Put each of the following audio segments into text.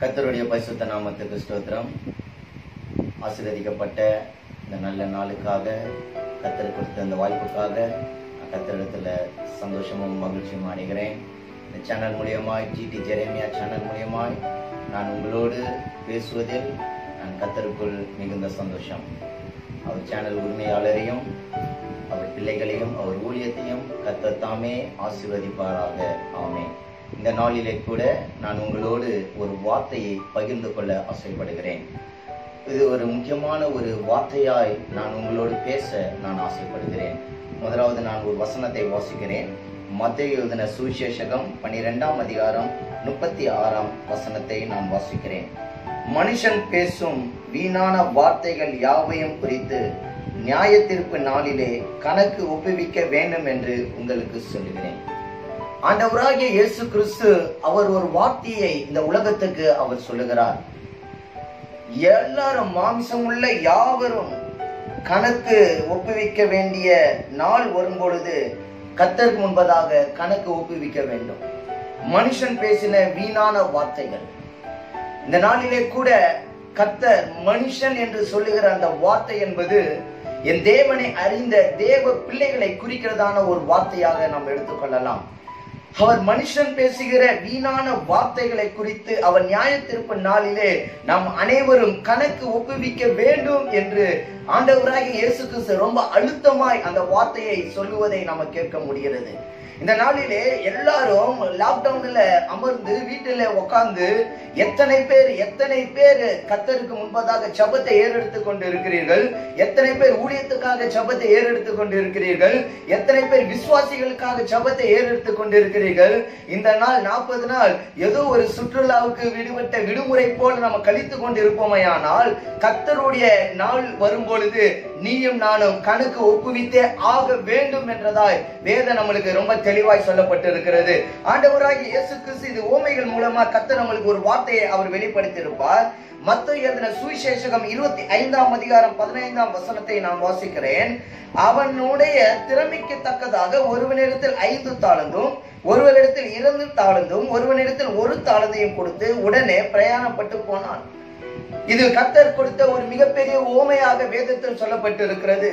கத்தருடைய பரிசுத்த நாமத்துக்கு ஸ்தோத்திரம். ஆசீர்வதிக்கப்பட்ட இந்த நல்ல நாளுக்காக கத்தர் கொடுத்த இந்த வாய்ப்புக்காக நான் சந்தோஷமும் மகிழ்ச்சியும் அடைகிறேன். இந்த சேனல் மூலியமாய் ஜிடி ஜெரேமியா சேனல் மூலியமாய் நான் உங்களோடு பேசுவதில் நான் கத்தருக்குள் மிகுந்த சந்தோஷம். அவர் சேனல் உரிமையாளரையும் அவர் பிள்ளைகளையும் அவர் ஊழியத்தையும் கத்தத்தாமே தாமே ஆசீர்வதிப்பாராக. ஆமேன். இந்த நாளிலே கூட நான் உங்களோடு ஒரு வார்த்தையை பகிர்ந்து கொள்ள ஆசைப்படுகிறேன். இது ஒரு முக்கியமான ஒரு வார்த்தையாய் நான் உங்களோடு பேச நான் ஆசைப்படுகிறேன். முதலாவது நான் ஒரு வசனத்தை வாசிக்கிறேன். மத்திய எழுதின சுவிசேஷகம் பனிரெண்டாம் அதிகாரம் முப்பத்தி ஆறாம் வசனத்தை நான் வாசிக்கிறேன். மனுஷன் பேசும் வீணான வார்த்தைகள் யாவையும் குறித்து நியாய தீர்ப்பு நாளிலே கணக்கு ஒப்புவிக்க வேண்டும் என்று உங்களுக்கு சொல்லுகிறேன். ஆண்டவராகிய இயேசு கிறிஸ்து அவர் ஒரு வார்த்தையை இந்த உலகத்துக்கு அவர் சொல்லுகிறார். எல்லாரும் மாம்சம் உள்ள யாவரும் கணக்கு ஒப்புவிக்க வேண்டிய நாள் வரும் பொழுது கத்தருக்கு முன்பதாக கணக்கு ஒப்புவிக்க வேண்டும். மனுஷன் பேசின வீணான வார்த்தைகள். இந்த நாளிலே கூட கத்தர் மனுஷன் என்று சொல்லுகிற அந்த வார்த்தை என்பது என் தேவனை அறிந்த தேவ பிள்ளைகளை குறிக்கிறதான ஒரு வார்த்தையாக நாம் எடுத்துக்கொள்ளலாம். அவர் மனுஷன் பேசுகிற வீணான வார்த்தைகளை குறித்து அவர் நியாயத்திருப்பு நாளிலே நாம் அனைவரும் கணக்கு ஒப்புவிக்க வேண்டும் என்று ஆண்டவராகிய இயேசு கிறிஸ்து ரொம்ப அழுத்தமாய் அந்த வார்த்தையை சொல்லுவதை நம்ம கேட்க முடிகிறது. இந்த நாளிலே எல்லாரும் லாக்டவுன்ல அமர்ந்து வீட்டில உட்கார்ந்து எத்தனை பேர் எத்தனை பேர் கத்தருக்கு முன்பதாக சபத்தை ஏறெடுத்து கொண்டு இருக்கிறீர்கள் எத்தனை பேர் ஊழியத்துக்காக சபத்தை ஏறெடுத்து கொண்டு இருக்கிறீர்கள் எத்தனை பேர் விசுவாசிகளுக்காக சபத்தை ஏறெடுத்து கொண்டு இருக்கிறீர்கள் இந்த நாள் நாற்பது நாள் ஏதோ ஒரு சுற்றுலாவுக்கு விடுபட்ட விடுமுறை போல நம்ம கழித்து கொண்டு இருப்போமையானால் கத்தருடைய நாள் வரும் பொழுது நீயும் நானும் கணக்கு ஒப்புவித்தே ஆக வேண்டும் என்றதாய் வேதம் நம்மளுக்கு ரொம்ப தெளிவாய் சொல்லப்பட்டிருக்கிறது. ஆண்டவராகி இயேசு கிறிஸ்து இது ஓமைகள் மூலமா கத்தர் நம்மளுக்கு ஒரு வார்த்தையை அவர் வெளிப்படுத்தியிருப்பார். மத்த எழுதின சுவிசேஷகம் இருபத்தி ஐந்தாம் அதிகாரம் பதினைந்தாம் வசனத்தை நான் வாசிக்கிறேன். அவனுடைய திறமைக்கு தக்கதாக ஒருவனிடத்தில் ஐந்து தாளந்தும் ஒருவனிடத்தில் இரண்டு தாளந்தும் ஒருவனிடத்தில் ஒரு தாளந்தையும் கொடுத்து உடனே பிரயாணப்பட்டு போனான். இது கத்தர் கொடுத்த ஒரு மிகப்பெரிய ஓமையாக வேதத்தில் சொல்லப்பட்டிருக்கிறது.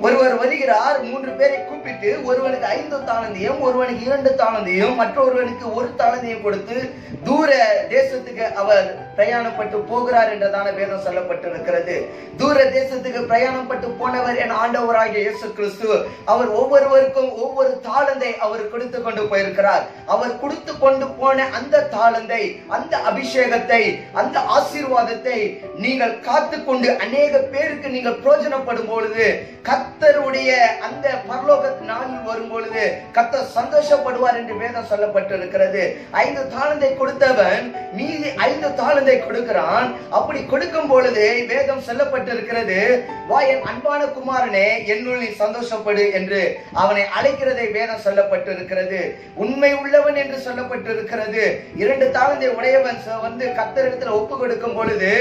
ஒருவர் வருகிறார் மூன்று பேரை கூப்பிட்டு ஒருவனுக்கு ஐந்து தாளந்தையும் ஒருவனுக்கு இரண்டு தாளந்தையும் மற்றொருவனுக்கு ஒரு தாளந்தையும் கொடுத்து தூர தேசத்துக்கு அவர் பிரயாணப்பட்டு போகிறார் என்றதான வேதம் சொல்லப்பட்டிருக்கிறது. தூர தேசத்துக்கு பிரயாணப்பட்டு போனவர் என் ஆண்டவராகிய இயேசு கிறிஸ்து அவர் ஒவ்வொருவருக்கும் ஒவ்வொரு தாளந்தை அவர் கொடுத்து கொண்டு போயிருக்கிறார். அவர் கொடுத்து கொண்டு போன அந்த தாளந்தை அந்த அபிஷேகத்தை அந்த ஆசீர்வாதத்தை நீங்கள் காத்து கொண்டு அநேக பேருக்கு நீங்கள் பிரயோஜனப்படும் பொழுது கத்தருடைய அந்த பரலோக நாளில் வரும் பொழுது கத்தர் சந்தோஷப்படுவார் என்று வேதம் சொல்லப்பட்டிருக்கிறது. ஐந்து தாளந்தை கொடுத்தவன் மீதி ஐந்து தாளந்தை கொடுக்கிறான். அப்படி கொடுக்கும் பொழுது வேதம் சொல்லப்பட்டிருக்கிறது வா என் அன்பான குமாரனே என்னுள் நீ சந்தோஷப்படு என்று அவனை அழைக்கிறதை வேதம் சொல்லப்பட்டிருக்கிறது. உண்மை உள்ளவன் என்று சொல்லப்பட்டிருக்கிறது. இரண்டு தாளந்தை உடையவன் வந்து கத்தரிடத்துல ஒப்பு கொடுக்கும் பொழுது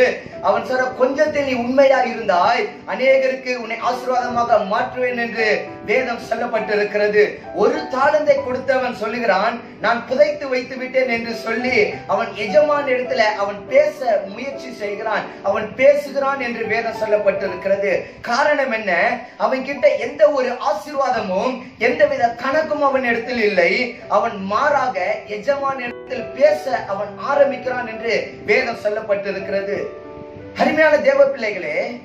அவன் சொல்ற கொஞ்சத்தில் நீ உண்மையா இருந்தாய். அநேகருக்கு உன்னை ஆசீர்வாதமாக மாற்றுவேன் என்று வேதம் சொல்லப்பட்டிருக்கிறது. ஒரு தாளந்தை கொடுத்தவன் சொல்லுகிறான் நான் புதைத்து வைத்து விட்டேன் என்று சொல்லி அவன் எஜமான இடத்துல அவன் பேச முயற்சி செய்கிறான். அவன் பேசுகிறான் என்று வேதம் சொல்லப்பட்டிருக்கிறது. காரணம் என்ன? அவன் கிட்ட எந்த ஒரு ஆசீர்வாதமும் எந்தவித கணக்கும் அவன் இடத்தில் இல்லை. அவன் மாறாக எஜமான இடத்தில் பேச அவன் ஆரம்பிக்கிறான் என்று வேதம் சொல்லப்பட்டிருக்கிறது. அருமையான தேவ பிள்ளைகளே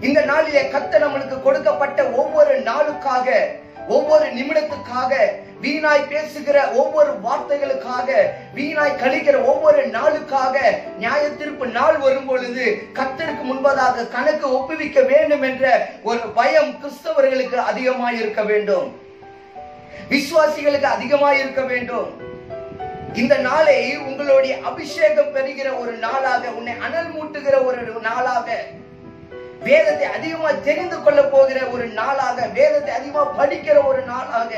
இந்த நாளிலே கத்த நம்மளுக்கு கொடுக்கப்பட்ட ஒவ்வொரு நாளுக்காக ஒவ்வொரு நிமிடத்துக்காக வீணாய் பேசுகிற ஒவ்வொரு வார்த்தைகளுக்காக வீணாய் கழிக்கிற ஒவ்வொரு நாளுக்காக நியாய தீர்ப்பு நாள் வரும் பொழுது கத்தருக்கு முன்பதாக கணக்கு ஒப்புவிக்க வேண்டும் என்ற ஒரு பயம் கிறிஸ்தவர்களுக்கு அதிகமாய் இருக்க வேண்டும். விசுவாசிகளுக்கு அதிகமாய் இருக்க வேண்டும். இந்த நாளை உங்களுடைய அபிஷேகம் பெறுகிற ஒரு நாளாக உன்னை அனல் மூட்டுகிற ஒரு நாளாக வேதத்தை அதிகமா தெரிந்து கொள்ள போகிற ஒரு நாளாக வேதத்தை அதிகமா படிக்கிற ஒரு நாளாக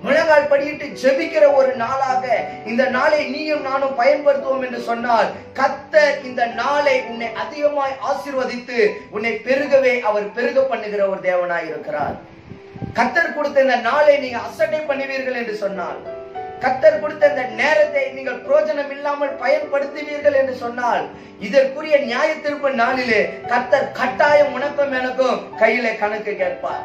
முழங்கால் படியிட்டு ஜெபிக்கிற ஒரு நாளாக இந்த நாளை நீயும் நானும் பயன்படுத்துவோம் என்று சொன்னால் கத்தர் இந்த நாளை உன்னை அதிகமாய் ஆசீர்வதித்து உன்னை பெருகவே அவர் பெருக பண்ணுகிற ஒரு தேவனாய் இருக்கிறார். கத்தர் கொடுத்த இந்த நாளை நீங்க அசட்டை பண்ணுவீர்கள் என்று சொன்னால் கத்தர் கொடுத்த இந்த நேரத்தை நீங்கள் பிரயோஜனம் இல்லாமல் பயன்படுத்துவீர்கள் என்று சொன்னால் இதற்குரிய நியாய திருப்ப நாளிலே கத்தர் கட்டாயம் உனக்கும் எனக்கும் கையில கணக்கு கேட்பார்.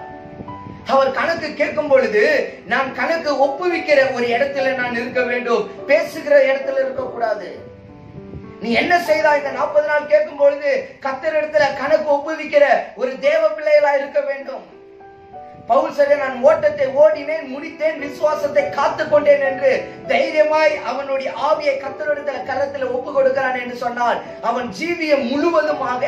அவர் கணக்கு கேட்கும் பொழுது நான் கணக்கு ஒப்புவிக்கிற ஒரு இடத்துல நான் இருக்க வேண்டும். பேசுகிற இடத்துல இருக்கக்கூடாது. நீ என்ன செய்தா இந்த நாற்பது நாள் கேட்கும் பொழுது கத்தர் இடத்துல கணக்கு ஒப்புவிக்கிற ஒரு தேவ பிள்ளைகளா இருக்க வேண்டும். பவுல் சொல்ல நான் ஓட்டத்தை ஓடினேன் முடித்தேன் விசுவாசத்தை காத்து கொண்டேன் என்று தைரியமாய் அவனுடைய ஆவியை கத்தரிடத்துல கரத்துல ஒப்பு கொடுக்கிறான் என்று சொன்னால் அவன் ஜீவியம் முழுவதுமாக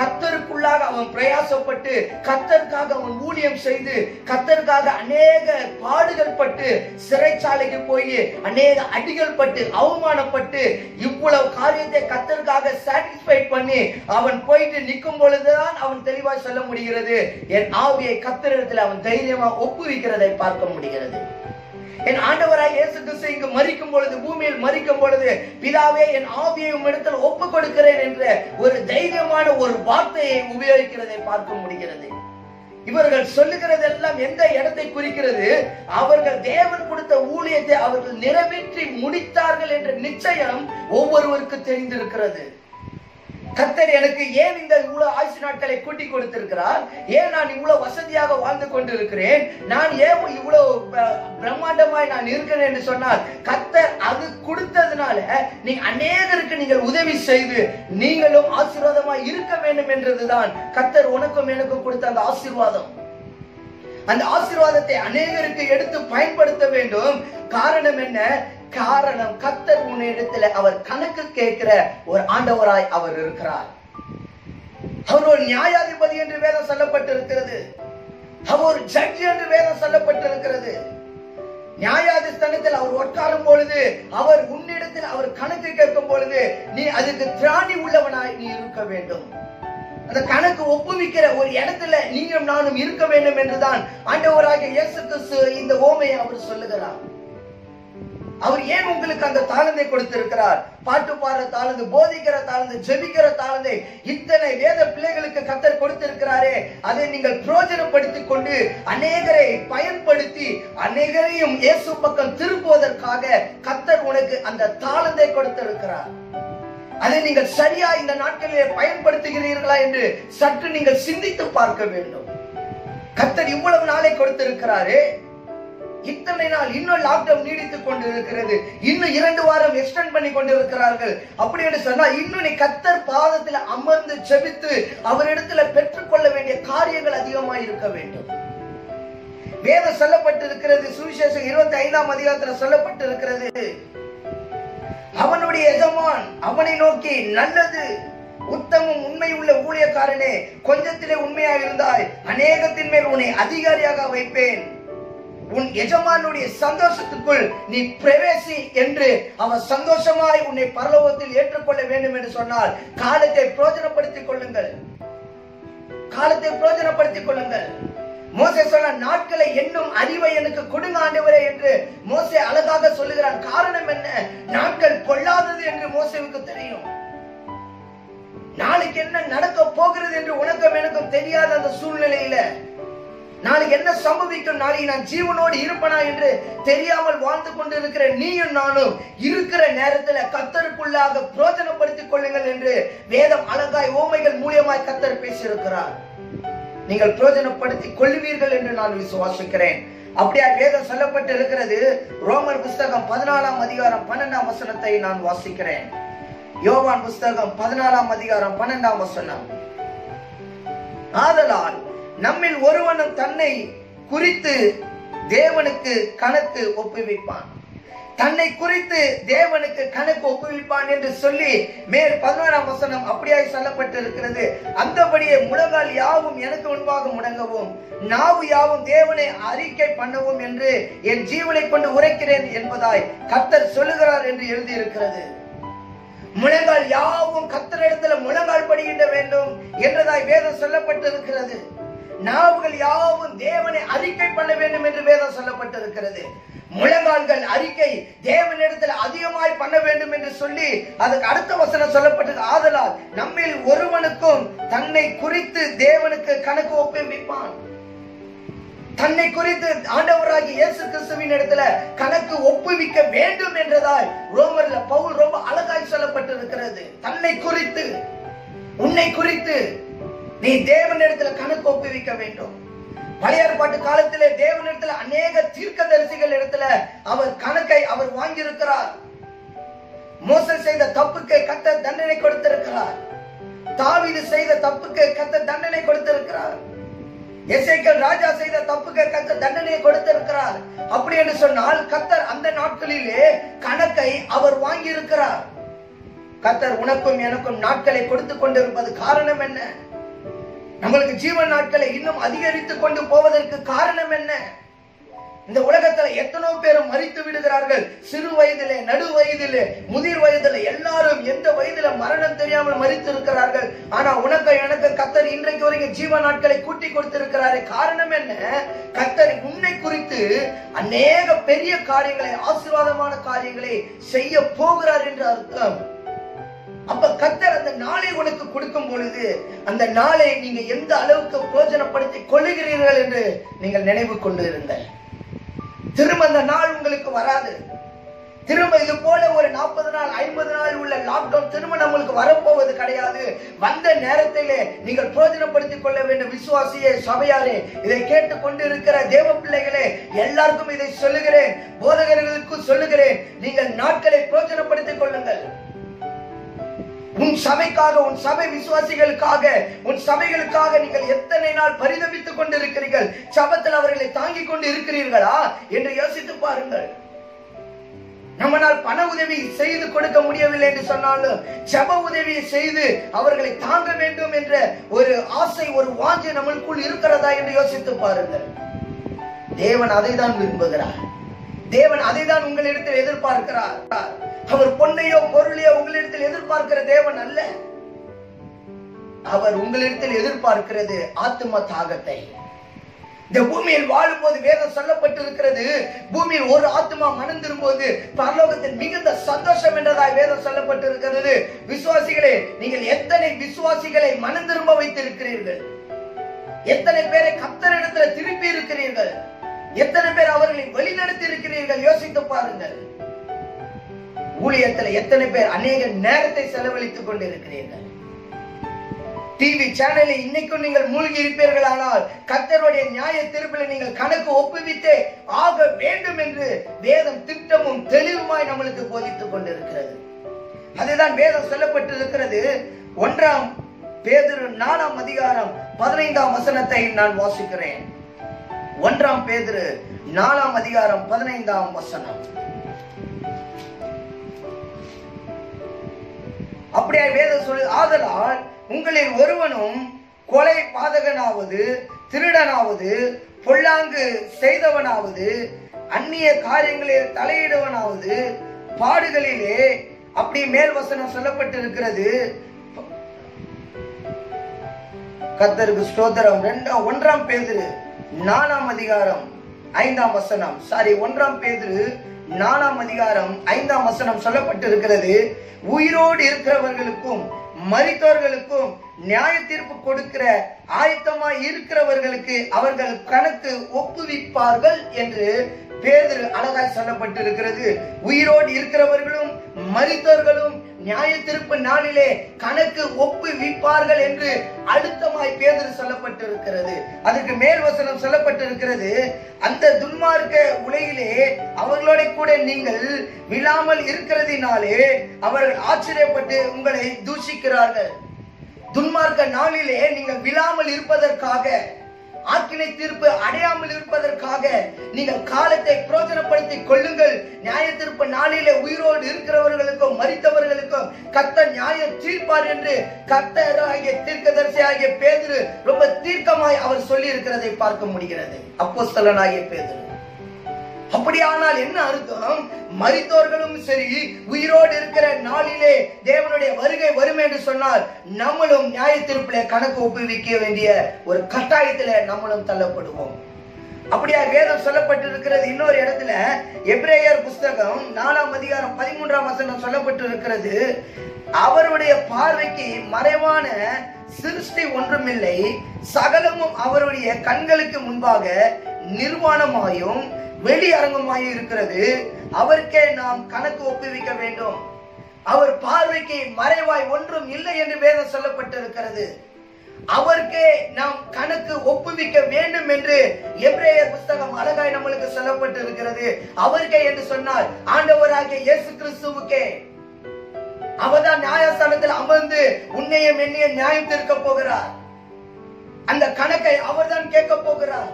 கத்தருக்குள்ளாக அவன் பிரயாசப்பட்டு கத்தருக்காக அவன் ஊழியம் செய்து கத்தருக்காக அநேக பாடுகள் பட்டு சிறைச்சாலைக்கு போய் அநேக அடிகள் பட்டு அவமானப்பட்டு இவ்வளவு காரியத்தை கத்தருக்காக சாட்டிஸ்ஃபை பண்ணி அவன் போயிட்டு நிற்கும் பொழுதுதான் அவன் தெளிவாய் சொல்ல முடிகிறது. என் ஆவியை கத்தரிடத்தில் அவன் தைரியமா ஒப்புவிக்கிறதை பார்க்க முடிகிறது. என் ஆண்டவராய் இயேசு கிறிஸ்து இங்கு மறிக்கும் பொழுது பூமியில் மறிக்கும் பொழுது பிதாவே என் ஆவியை உம்மிடத்தில் ஒப்பு கொடுக்கிறேன் என்ற ஒரு தைரியமான ஒரு வார்த்தையை உபயோகிக்கிறதை பார்க்க முடிகிறது. இவர்கள் சொல்லுகிறதெல்லாம் எந்த இடத்தை குறிக்கிறது? அவர்கள் தேவன் கொடுத்த ஊழியத்தை அவர்கள் நிறைவேற்றி முடித்தார்கள் என்ற நிச்சயம் ஒவ்வொருவருக்கு தெரிந்திருக்கிறது. கத்தர் எனக்கு ஏன் இந்த இவ்வளவு ஆயுசு நாட்களை கூட்டி கொடுத்திருக்கிறார்? ஏன் நான் இவ்வளவு வசதியாக வாழ்ந்து கொண்டிருக்கிறேன்? நான் ஏன் இவ்வளவு ப- பிரம்மாண்டமாய் நான் இருக்கிறேன் என்று சொன்னால் கத்தர் அது கொடுத்ததுனால நீ அநேகருக்கு நீங்கள் உதவி செய்து நீங்களும் ஆசீர்வாதமாய் இருக்க வேண்டும் என்றதுதான் கத்தர் உனக்கும் எனக்கும் கொடுத்த அந்த ஆசீர்வாதம். அந்த ஆசீர்வாதத்தை அநேகருக்கு எடுத்து பயன்படுத்த வேண்டும். காரணம் என்ன? காரணம் கத்தர் உன்னிடத்துல அவர் கணக்கு கேட்கிற ஒரு ஆண்டவராய் அவர் இருக்கிறார். அவர் ஒரு நியாயாதிபதி என்று வேதம் சொல்லப்பட்டிருக்கிறது. அவர் ஒரு ஜட்ஜ் என்று வேதம் சொல்லப்பட்டிருக்கிறது. நியாயாதிஸ்தானத்தில் அவர் உட்காரும் பொழுது அவர் உன்னிடத்தில் அவர் கணக்கு கேட்கும் பொழுது நீ அதுக்கு திராணி உள்ளவனாய் நீ இருக்க வேண்டும். அந்த கணக்கு ஒப்புவிக்கிற ஒரு இடத்துல நீயும் நானும் இருக்க வேண்டும் என்றுதான் ஆண்டவராக இயேசு கிறிஸ்து இந்த ஓமையை அவர் சொல்லுகிறார். அவர் ஏன் உங்களுக்கு அந்த தாளந்தை கொடுத்திருக்கிறார்? பாட்டு பாடுற தாளந்து போதிக்கிற தாளந்து ஜெபிக்கிற தாளந்து இத்தனை வேத பிள்ளைகளுக்கு கத்தர் கொடுத்திருக்கிறாரே அதை நீங்கள் பிரோஜனப்படுத்திக் கொண்டு அநேகரை பயன்படுத்தி அநேகரையும் இயேசு பக்கம் திருப்புவதற்காக கத்தர் உனக்கு அந்த தாளந்தை கொடுத்திருக்கிறார். அதை நீங்கள் சரியா இந்த நாட்களிலே பயன்படுத்துகிறீர்களா என்று சற்று நீங்கள் சிந்தித்து பார்க்க வேண்டும். கத்தர் இவ்வளவு நாளை கொடுத்திருக்கிறாரே இத்தனை நாள் இன்னும் லாக்டவுன் நீடித்துக் கொண்டு இருக்கிறது இன்னும் இரண்டு வாரம் எக்ஸ்டெண்ட் பண்ணி கொண்டு இருக்கிறார்கள் அப்படி என்று சொன்னா இன்னும் நீ கத்தர் பாதத்தில் அமர்ந்து செபித்து அவரிடத்துல பெற்றுக்கொள்ள வேண்டிய காரியங்கள் அதிகமாக இருக்க வேண்டும். வேதம் சொல்லப்பட்டிருக்கிறது சுவிசேஷம் இருபத்தி ஐந்தாம் அதிகாரத்தில் சொல்லப்பட்டிருக்கிறது. அவனுடைய எஜமான் அவனை நோக்கி நல்லது உத்தமம் உண்மை உள்ள ஊழியக்காரனே கொஞ்சத்திலே உண்மையாக இருந்தாய். அநேகத்தின் மேல் உன்னை அதிகாரியாக வைப்பேன். உன் எஜமானுடைய சந்தோஷத்துக்குள் நீ பிரவேசி என்று அவன் சந்தோஷமாய் உன்னை பரலோகத்தில் ஏற்றுக்கொள்ள வேண்டும் என்று சொன்னால் காலத்தை பிரோஜனப்படுத்திக் கொள்ளுங்கள். காலத்தை பிரோஜனப்படுத்திக் கொள்ளுங்கள். மோசே சொன்ன நாட்களை என்னும் அறிவை எனக்கு கொடுங்க ஆண்டவரே என்று மோசே அழகாக சொல்லுகிறான் காரணம் என்ன? நாட்கள் கொள்ளாதது என்று மோசேவுக்கு தெரியும். நாளைக்கு என்ன நடக்க போகிறது என்று உனக்கும் எனக்கும் தெரியாத அந்த சூழ்நிலையில நாளைக்கு என்ன சம்பவிக்கும் நாளைக்கு நான் ஜீவனோடு இருப்பனா என்று தெரியாமல் வாழ்ந்து கொண்டிருக்கிற நீயும் நானும் இருக்கிற நேரத்துல கத்தருக்குள்ளாக பிரோஜனப்படுத்திக் கொள்ளுங்கள் என்று வேதம் அழகாய் ஓமைகள் மூலியமாய் கத்தர் பேசியிருக்கிறார். நீங்கள் பிரயோஜனப்படுத்திக் கொள்வீர்கள் என்று நான் விசுவாசிக்கிறேன். அப்படியா வேதம் சொல்லப்பட்டு இருக்கிறது ரோமர் புஸ்தகம் பதினாலாம் அதிகாரம் பன்னெண்டாம் வசனத்தை நான் வாசிக்கிறேன். யோவான் புஸ்தகம் பதினாலாம் அதிகாரம் பன்னெண்டாம் வசனம். ஆதலால் நம்மில் ஒருவனும் தன்னை குறித்து தேவனுக்கு கணக்கு ஒப்புவிப்பான். தன்னை குறித்து தேவனுக்கு கணக்கு ஒப்புவிப்பான் என்று சொல்லி மேல் பதினோராம் வசனம் அப்படியாய் சொல்லப்பட்டிருக்கிறது. அந்தபடியே முழங்கால் யாவும் எனக்கு முன்பாக முடங்கவும் நாவு யாவும் தேவனை அறிக்கை பண்ணவும் என்று என் ஜீவனை கொண்டு உரைக்கிறேன் என்பதாய் கத்தர் சொல்லுகிறார் என்று எழுதியிருக்கிறது. முழங்கால் யாவும் கத்தரிடத்துல முழங்கால் படுகின்ற வேண்டும் என்றதாய் வேதம் சொல்லப்பட்டிருக்கிறது. நாவுகள் யாவும் தேவனை அறிக்கை பண்ண வேண்டும் என்று வேதம் சொல்லப்பட்டிருக்கிறது. முழங்கால்கள் அறிக்கை தேவனிடத்தில் அதிகமாய் பண்ண வேண்டும் என்று சொல்லி அதுக்கு அடுத்த வசனம் சொல்லப்பட்டது ஆதலால் நம்மில் ஒருவனுக்கும் தன்னை குறித்து தேவனுக்கு கணக்கு ஒப்புவிப்பான் தன்னை குறித்து ஆண்டவராகி இயேசு கிறிஸ்துவின் இடத்துல கணக்கு ஒப்புவிக்க வேண்டும் என்றதாய் ரோமர்ல பவுல் ரொம்ப அழகாய் சொல்லப்பட்டிருக்கிறது. தன்னை குறித்து உன்னை குறித்து நீ தேவனிடத்துல கணக்கு ஒப்புவிக்க வேண்டும். பழைய ஏற்பாட்டு காலத்திலே தேவனிடத்துல அநேக தீர்க்க தரிசிகள் இடத்துல அவர் கணக்கை அவர் வாங்கியிருக்கிறார். மோசஸ் செய்த தப்புக்கு கத்த தண்டனை கொடுத்திருக்கிறார். தாவிது செய்த தப்புக்கு கத்த தண்டனை கொடுத்திருக்கிறார். எசைக்கல் ராஜா செய்த தப்புக்கு கத்த தண்டனையை கொடுத்திருக்கிறார். அப்படி என்று சொன்னால் கத்தர் அந்த நாட்களிலே கணக்கை அவர் வாங்கி இருக்கிறார் கத்தர் உனக்கும் எனக்கும் நாட்களை கொடுத்து கொண்டிருப்பது காரணம் என்ன? நம்மளுக்கு ஜீவன் நாட்களை இன்னும் அதிகரித்துக் கொண்டு போவதற்கு காரணம் என்ன? இந்த உலகத்துல எத்தனோ பேர் மறித்து விடுகிறார்கள். சிறு வயதிலே நடு வயதிலே முதிர் வயதிலே எல்லாரும் எந்த வயதில மரணம் தெரியாமல் மறித்து இருக்கிறார்கள் ஆனா உனக்கு எனக்கு கத்தர் இன்றைக்கு வரைக்கும் ஜீவ நாட்களை கூட்டி கொடுத்திருக்கிறாரு. காரணம் என்ன? கத்தர் உன்னை குறித்து அநேக பெரிய காரியங்களை ஆசீர்வாதமான காரியங்களை செய்ய போகிறார் என்று அர்த்தம். அப்ப கத்தர் அந்த நாளை உனக்கு கொடுக்கும் பொழுது அந்த நாளை நீங்க எந்த அளவுக்கு பிரயோஜனப்படுத்தி கொள்ளுகிறீர்கள் என்று நீங்கள் நினைவு கொண்டு இருங்கள் திரும்ப அந்த நாள் உங்களுக்கு வராது. திரும்ப இது போல ஒரு நாற்பது நாள் ஐம்பது நாள் உள்ள லாக்டவுன் திரும்ப நம்மளுக்கு வரப்போவது கிடையாது. வந்த நேரத்திலே நீங்கள் பிரோஜனப்படுத்திக் கொள்ள வேண்டும். விசுவாசியே சபையாரே இதை கேட்டு கொண்டு இருக்கிற தேவ பிள்ளைகளே எல்லாருக்கும் இதை சொல்லுகிறேன். போதகர்களுக்கும் சொல்லுகிறேன். நீங்கள் நாட்களை பிரோஜனப்படுத்திக் கொள்ளுங்கள். உன் சபைக்காக உன் சபை விசுவாசிகளுக்காக உன் சபைகளுக்காக நீங்கள் எத்தனை நாள் பரிதவித்துக் கொண்டிருக்கிறீர்கள்? சபத்தில் அவர்களை தாங்கிக் கொண்டு இருக்கிறீர்களா என்று யோசித்து பாருங்கள். நம்மளால் பண உதவி செய்து கொடுக்க முடியவில்லை என்று சொன்னாலும் ஜப உதவியை செய்து அவர்களை தாங்க வேண்டும் என்ற ஒரு ஆசை ஒரு வாஞ்சை நம்மளுக்குள் இருக்கிறதா என்று யோசித்து பாருங்கள். தேவன் அதை தான் விரும்புகிறார். தேவன் அதை தான் உங்களிடத்தில் எதிர்பார்க்கிறார். அவர் பொன்னையோ பொருளையோ உங்களிடத்தில் எதிர்பார்க்கிற தேவன் அல்ல. அவர் உங்களிடத்தில் எதிர்பார்க்கிறது ஆத்ம தாகத்தை. இந்த பூமியில் வாழும்போது வேதம் சொல்லப்பட்டிருக்கிறது. பூமியில் ஒரு ஆத்மா மணந்திரும் போது பரலோகத்தில் மிகுந்த சந்தோஷம் என்றதாய் வேதம் சொல்லப்பட்டிருக்கிறது. விசுவாசிகளே நீங்கள் எத்தனை விசுவாசிகளை மனந்திரும்ப வைத்திருக்கிறீர்கள்? எத்தனை பேரை கத்தரிடத்துல திருப்பி இருக்கிறீர்கள்? எத்தனை பேர் அவர்களை வழிநடத்தி இருக்கிறீர்கள்? யோசித்து பாருங்கள். ஊழியத்துல எத்தனை பேர் அநேக நேரத்தை செலவழித்துக் கொண்டிருக்கிறீர்கள்? டிவி சேனலில் இன்னைக்கும் நீங்கள் மூழ்கி இருப்பீர்களானால் கத்தருடைய நியாய தீர்ப்பில் நீங்கள் கணக்கு ஒப்புவித்தே ஆக வேண்டும் என்று வேதம் திட்டமும் தெளிவுமாய் நம்மளுக்கு போதித்துக் கொண்டிருக்கிறது. அதுதான் வேதம் சொல்லப்பட்டிருக்கிறது. ஒன்றாம் பேதுரு நாலாம் அதிகாரம் பதினைந்தாம் வசனத்தை நான் வாசிக்கிறேன். ஒன்றாம் பேதுரு நாலாம் அதிகாரம் பதினைந்தாம் வசனம். அப்படியே வேதம் சொல்லு ஆதலால் உங்களில் ஒருவனும் கொலை பாதகனாவது திருடனாவது பொல்லாங்கு செய்தவனாவது அந்நிய காரியங்களில் தலையிடுவனாவது பாடுகளிலே அப்படி மேல் வசனம் சொல்லப்பட்டிருக்கிறது. கத்தருக்கு ஸ்தோத்திரம். ரெண்டாம் ஒன்றாம் பேதுரு நாலாம் அதிகாரம் ஐந்தாம் வசனம். சாரி ஒன்றாம் பேதுரு நாலாம் அதிகாரம் ஐந்தாம் வசனம் சொல்லப்பட்டிருக்கிறது. உயிரோடு இருக்கிறவர்களுக்கும் மறித்தவர்களுக்கும் நியாய தீர்ப்பு கொடுக்கிற ஆயத்தமாய் இருக்கிறவர்களுக்கு அவர்கள் கணக்கு ஒப்புவிப்பார்கள் என்று பேதர் அழகாய் சொல்லப்பட்டிருக்கிறது. உயிரோடு இருக்கிறவர்களும் மறித்தவர்களும் நியாய திருப்பு நாளிலே கணக்கு ஒப்பு ஒப்புவிப்பார்கள் என்று அழுத்தமாய் பேதர் சொல்லப்பட்டிருக்கிறது. அதுக்கு மேல் வசனம் சொல்லப்பட்டிருக்கிறது அந்த துன்மார்க்க உலகிலே அவர்களோட கூட நீங்கள் விழாமல் இருக்கிறதினாலே அவர்கள் ஆச்சரியப்பட்டு உங்களை தூஷிக்கிறார்கள். துன்மார்க்க நாளிலே நீங்கள் விழாமல் இருப்பதற்காக ஆக்கினை தீர்ப்பு அடையாமல் இருப்பதற்காக நீங்கள் காலத்தை பிரோஜனப்படுத்திக் கொள்ளுங்கள். நியாய தீர்ப்பு நாளிலே உயிரோடு இருக்கிறவர்களுக்கும் மறித்தவர்களுக்கும் கத்த நியாய தீர்ப்பார் என்று கத்தராகிய தீர்க்கதரிசி ஆகிய பேதிரு ரொம்ப தீர்க்கமாய் அவர் சொல்லி இருக்கிறதை பார்க்க முடிகிறது. அப்போஸ்தலனாகிய பேதிரு. அப்படியானால் என்ன அர்த்தம்? மறித்தோர்களும் சரி உயிரோடு இருக்கிற நாளிலே தேவனுடைய வருகை வரும் என்று சொன்னால் நம்மளும் நியாய தீர்ப்பிலே கணக்கு ஒப்புவிக்க வேண்டிய ஒரு கட்டாயத்திலே நம்மளும் தள்ளப்படுவோம். அப்படியா வேதம் சொல்லப்பட்டிருக்கிறது இன்னொரு இடத்துல எப்ரேயர் புஸ்தகம் நாலாம் அதிகாரம் பதிமூன்றாம் வசனம் சொல்லப்பட்டிருக்கிறது அவருடைய பார்வைக்கு மறைவான சிருஷ்டி ஒன்றுமில்லை சகலமும் அவருடைய கண்களுக்கு முன்பாக நிர்வாணமாயும் வெளியரங்கமாயும் இருக்கிறது அவருக்கே நாம் கணக்கு ஒப்புவிக்க வேண்டும். அவர் பார்வைக்கு மறைவாய் ஒன்றும் இல்லை என்று வேதம் சொல்லப்பட்டிருக்கிறது. அவருக்கே நாம் கணக்கு ஒப்புவிக்க வேண்டும் என்று எப்ரேயர் புஸ்தகம் அழகாய் நம்மளுக்கு சொல்லப்பட்டிருக்கிறது. அவருக்கே என்று சொன்னால் ஆண்டவராகிய இயேசு கிறிஸ்துவுக்கே. அவர்தான் நியாயஸ்தானத்தில் அமர்ந்து உன்னையும் என்னையும் நியாயம் தீர்க்க போகிறார். அந்த கணக்கை அவர்தான் கேட்க போகிறார்.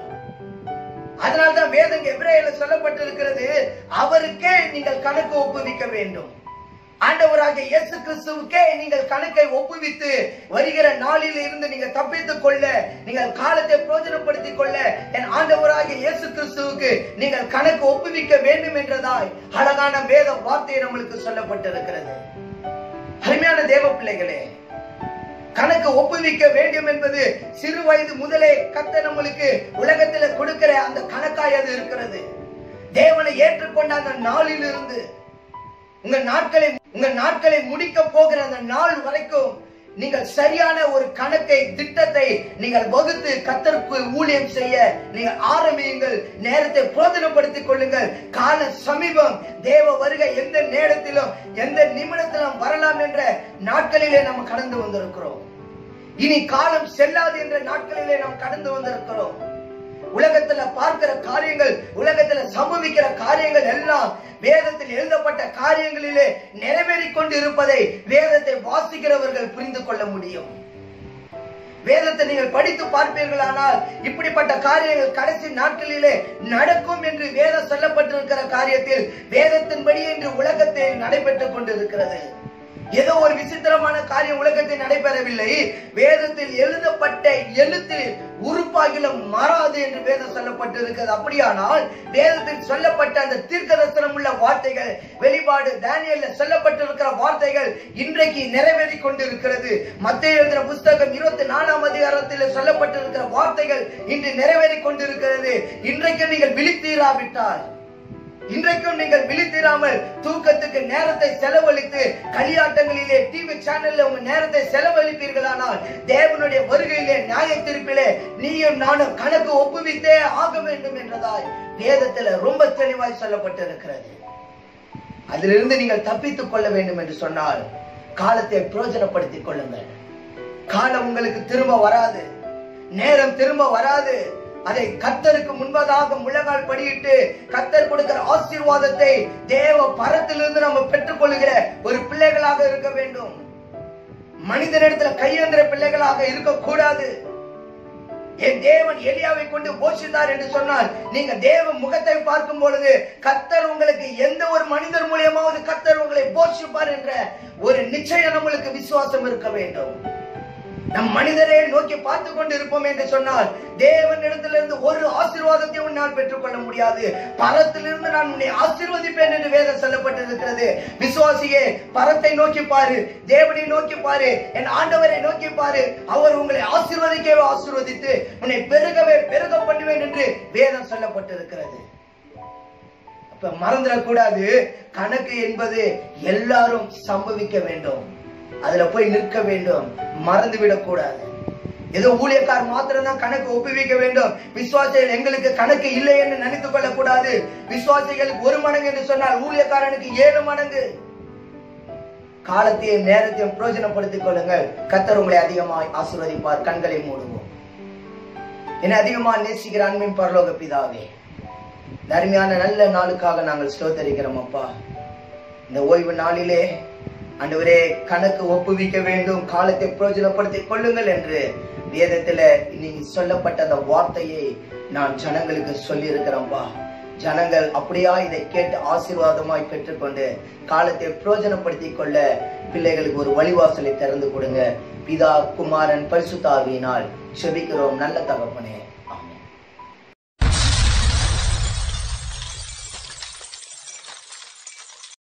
அதனால்தான் வேதம் எப்ரேல சொல்லப்பட்டிருக்கிறது அவருக்கே நீங்கள் கணக்கு ஒப்புவிக்க வேண்டும். ஆண்டவராகிய இயேசு கிறிஸ்துவுக்கே நீங்கள் கணக்கை ஒப்புவித்து வருகிற நாளில் இருந்து நீங்க தப்பித்துக் கொள்ள நீங்கள் காலத்தை பிரோஜனப்படுத்திக் கொள்ள என் ஆண்டவராகிய இயேசு கிறிஸ்துவுக்கு நீங்கள் கணக்கு ஒப்புவிக்க வேண்டும் என்றதாய் அழகான வேத வார்த்தை நம்மளுக்கு சொல்லப்பட்டிருக்கிறது. அருமையான தேவ பிள்ளைகளே கணக்கு ஒப்புவிக்க வேண்டும் என்பது சிறு வயது முதலே கத்த நம்மளுக்கு உலகத்துல கொடுக்கிற அந்த கணக்காய் அது இருக்கிறது. தேவனை ஏற்றுக்கொண்ட அந்த நாளில் இருந்து உங்க நாட்களை உங்க நாட்களை முடிக்க போகிற அந்த நாள் வரைக்கும் நீங்கள் சரியான ஒரு கணக்கை திட்டத்தை நீங்கள் வகுத்து கத்தருக்கு ஊழியம் செய்ய நீங்கள் ஆரம்பியுங்கள் நேரத்தை போதனப்படுத்திக் கொள்ளுங்கள். கால சமீபம் தேவ வருகை எந்த நேரத்திலும் எந்த நிமிடத்திலும் வரலாம் என்ற நாட்களிலே நாம் கடந்து வந்திருக்கிறோம். இனி காலம் செல்லாது என்ற நாட்களிலே நாம் கடந்து வந்திருக்கிறோம். உலகத்துல பார்க்கிற காரியங்கள் உலகத்துல சம்பவிக்கிற காரியங்கள் எல்லாம் வேதத்தில் எழுதப்பட்ட காரியங்களிலே நிறைவேறி கொண்டு இருப்பதை வேதத்தை வாசிக்கிறவர்கள் புரிந்து கொள்ள முடியும். வேதத்தை நீங்கள் படித்து பார்ப்பீர்களானால் இப்படிப்பட்ட காரியங்கள் கடைசி நாட்களிலே நடக்கும் என்று வேதம் சொல்லப்பட்டிருக்கிற காரியத்தில் வேதத்தின்படி என்று உலகத்தில் நடைபெற்றுக் கொண்டிருக்கிறது. ஏதோ ஒரு விசித்திரமான காரியம் உலகத்தில் நடைபெறவில்லை. வேதத்தில் எழுதப்பட்ட எழுத்தில் உறுப்பாகிலும் மாறாது என்று வேதம் சொல்லப்பட்டிருக்கிறது. அப்படியானால் வேதத்தில் சொல்லப்பட்ட அந்த தீர்க்கதரிசனம் உள்ள வார்த்தைகள் வெளிப்பாடு தானியல்ல சொல்லப்பட்டிருக்கிற வார்த்தைகள் இன்றைக்கு நிறைவேறி கொண்டிருக்கிறது. மத்திய எழுதின புஸ்தகம் இருபத்தி நாலாம் அதிகாரத்தில் சொல்லப்பட்டிருக்கிற வார்த்தைகள் இன்று நிறைவேறி கொண்டிருக்கிறது. இன்றைக்கு நீங்கள் விழித்தீராவிட்டால் இன்றைக்கும் நீங்கள் விழித்திராமல் தூக்கத்துக்கு நேரத்தை செலவழித்து களியாட்டங்களிலே டிவி சேனல்ல உங்க நேரத்தை செலவழிப்பீர்களானால் தேவனுடைய வருகையிலே நியாய தீர்ப்பிலே நீயும் நானும் கணக்கு ஒப்புவித்தே ஆக வேண்டும் என்றதாய் வேதத்துல ரொம்ப தெளிவாய் சொல்லப்பட்டிருக்கிறது. அதிலிருந்து நீங்கள் தப்பித்துக் கொள்ள வேண்டும் என்று சொன்னால் காலத்தை பிரயோஜனப்படுத்திக் கொள்ளுங்கள். காலம் உங்களுக்கு திரும்ப வராது. நேரம் திரும்ப வராது. அதை கத்தருக்கு முன்பதாக முழங்கால் படியிட்டு கத்தர் கொடுக்கிற ஆசீர்வாதத்தை தேவ பரத்திலிருந்து நம்ம பெற்றுக்கொள்கிற ஒரு பிள்ளைகளாக இருக்க வேண்டும். மனிதனிடத்துல கையேந்திர பிள்ளைகளாக இருக்கக்கூடாது. என் தேவன் எலியாவை கொண்டு போஷித்தார் என்று சொன்னால் நீங்க தேவ முகத்தை பார்க்கும் பொழுது கத்தர் உங்களுக்கு எந்த ஒரு மனிதர் மூலியமாவது கத்தர் உங்களை போஷிப்பார் என்ற ஒரு நிச்சயம் நம்மளுக்கு விசுவாசம் இருக்க வேண்டும். நம் மனிதரை நோக்கி பார்த்து கொண்டு இருப்போம் என்று சொன்னால் தேவனிடத்திலிருந்து ஒரு ஆசீர்வாதத்தை உன்னால் பெற்றுக்கொள்ள முடியாது. பரத்திலிருந்து நான் உன்னை ஆசீர்வதிப்பேன் என்று வேதம் சொல்லப்பட்டிருக்கிறது. விசுவாசியே பரத்தை நோக்கி பாரு தேவனை நோக்கி பாரு என் ஆண்டவரை நோக்கி பாரு. அவர் உங்களை ஆசீர்வதிக்கவே ஆசீர்வதித்து உன்னை பெருகவே பெருக பண்ணுவேன் என்று வேதம் சொல்லப்பட்டிருக்கிறது. அப்ப மறந்துடக்கூடாது கணக்கு என்பது எல்லாரும் சம்பவிக்க வேண்டும். அதுல போய் நிற்க வேண்டும். மறந்து விடக்கூடாது. ஏதோ ஊழியக்கார் மாத்திரம் தான் கணக்கு ஒப்புவிக்க வேண்டும். விசுவாசிகள் எங்களுக்கு கணக்கு இல்லை என்று நினைத்துக் கொள்ளக் கூடாது விசுவாசிகளுக்கு ஒரு மடங்கு என்று சொன்னால் ஊழியக்காரனுக்கு ஏழு மடங்கு. காலத்தையும் நேரத்தையும் பிரயோஜனப்படுத்திக் கொள்ளுங்கள். கத்தர் உங்களை அதிகமாய் ஆசீர்வதிப்பார். கண்களை மூடுவோம். என்னை அதிகமா நேசிக்கிற அன்பின் பரலோக பிதாவே அருமையான நல்ல நாளுக்காக நாங்கள் ஸ்தோத்தரிக்கிறோம் அப்பா. இந்த ஓய்வு நாளிலே அன்றுவரே கணக்கு ஒப்புவிக்க வேண்டும் காலத்தை பிரயோஜனப்படுத்திக் கொள்ளுங்கள் என்று வேதத்துல இன்னைக்கு சொல்லப்பட்ட அந்த வார்த்தையை நான் ஜனங்களுக்கு சொல்லியிருக்கிறேன்பா. ஜனங்கள் அப்படியா இதை கேட்டு ஆசீர்வாதமாய் பெற்றுக்கொண்டு காலத்தை பிரயோஜனப்படுத்தி கொள்ள பிள்ளைகளுக்கு ஒரு வழிவாசலை திறந்து கொடுங்க. பிதா குமாரன் பரிசுத்தாவியினால் செபிக்கிறோம். நல்ல தகப்பனே.